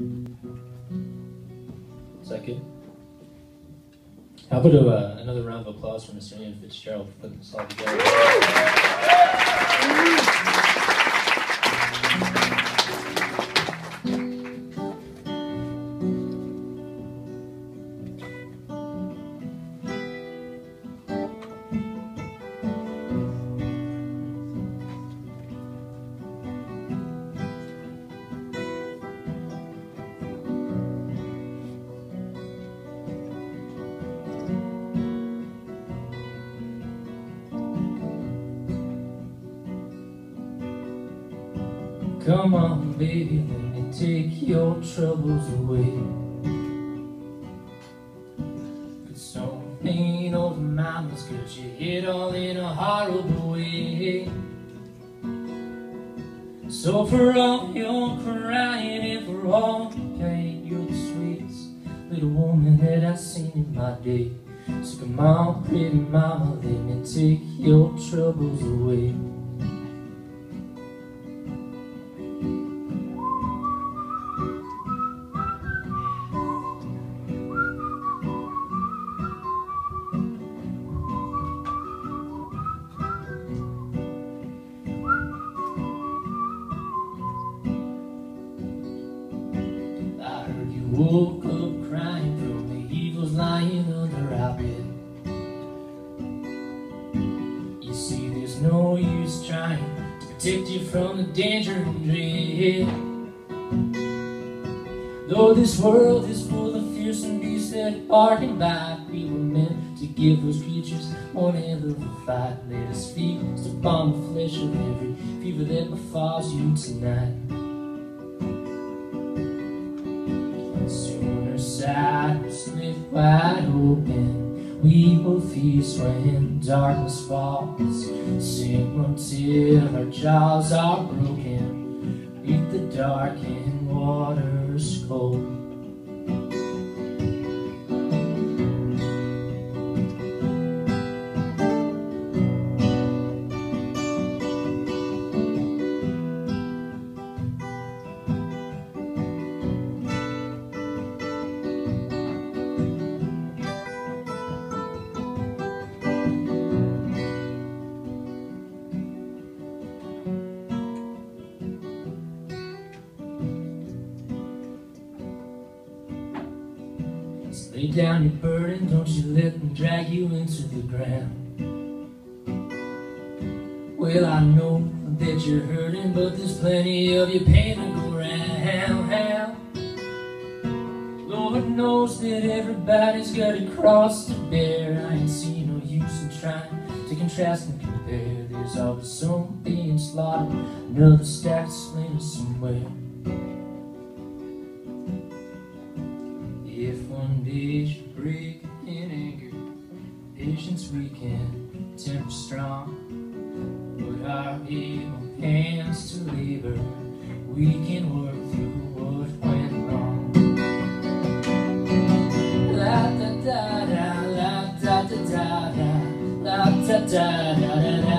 Good? How about a, uh, another round of applause for Mr. Ian Fitzgerald for putting this all together? Come on, baby, let me take your troubles away. Some pain over mine, cause you hit all in a horrible way. So for all your crying and for all your pain, you're the sweetest little woman that I've seen in my day. So come on, pretty mama, let me take your troubles away. Woke up crying from the evil's lying under our bed. You see, there's no use trying to protect you from the danger and dread. Though this world is full of fearsome beasts that bark and bite, we were meant to give those creatures one hell of a fight. Let us feast upon the flesh of every fever that befalls you tonight. Will wide open. We will feast when darkness falls. Sing until our jaws are broken. Beat the dark and Lay down your burden, don't you let them drag you into the ground. Well, I know that you're hurting, but there's plenty of your pain to go round. Lord knows that everybody's got a cross to bear. I ain't seen no use in trying to contrast and compare. There's always some being slaughtered, another stack slain somewhere. Should break in anger, patience weaken, temper strong. Put our evil hands to labor, we can work through what went wrong. La da da da, la da da da da, la da da da da da